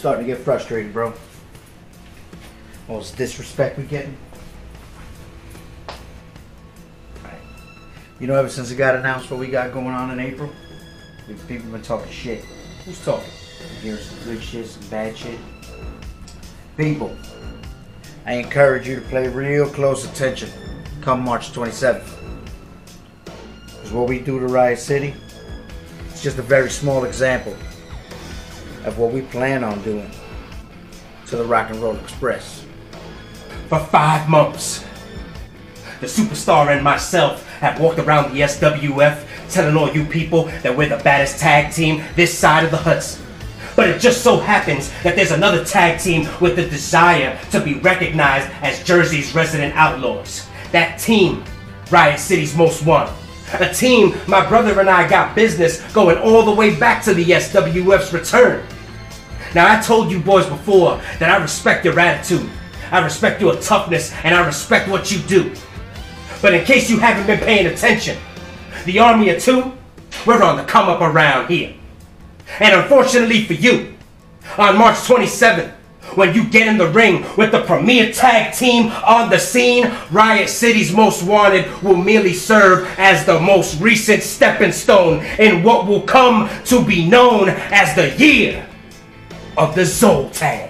starting to get frustrated, bro. All this disrespect we getting. You know, ever since it got announced what we got going on in April, people been talking shit. Who's talking? Here's some good shit, some bad shit. People, I encourage you to pay real close attention come March 27th. Because what we do to Riot City, it's just a very small example of what we plan on doing to the Rock and Roll Express. For five months, the superstar and myself have walked around the SWF telling all you people that we're the baddest tag team this side of the Hudson. But it just so happens that there's another tag team with the desire to be recognized as Jersey's resident outlaws. That team, Riot City's Most Wanted. A team my brother and I got business going all the way back to the SWF's return. Now, I told you boys before that I respect your attitude. I respect your toughness and I respect what you do. But in case you haven't been paying attention, the Army of Two, we're on the come up around here. And unfortunately for you, on March 27th, when you get in the ring with the premier tag team on the scene, Riot City's Most Wanted will merely serve as the most recent stepping stone in what will come to be known as the year of the Zoltan.